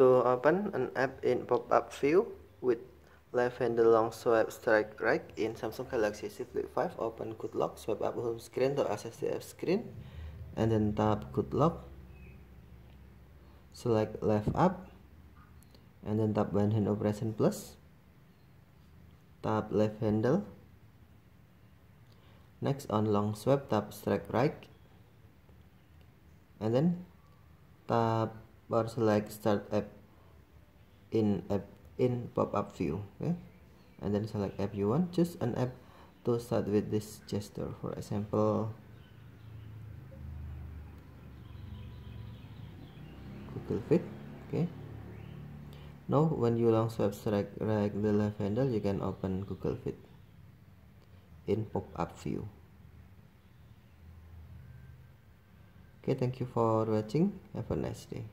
To open an app in pop-up view with left handle long swipe strike right in Samsung Galaxy Z Flip 5, open Good Lock, swipe up home screen to access the app screen, and then tap Good Lock. Select left up, and then tap one hand operation plus. Tap left handle. Next on long swipe, tap strike right, and then tap or select start app in app in pop-up view okay? And then select app you want. Choose an app to start with this gesture. For example google fit okay? Now when you long swipe strike right the left handle you can open google fit in pop-up view. Okay thank you for watching. Have a nice day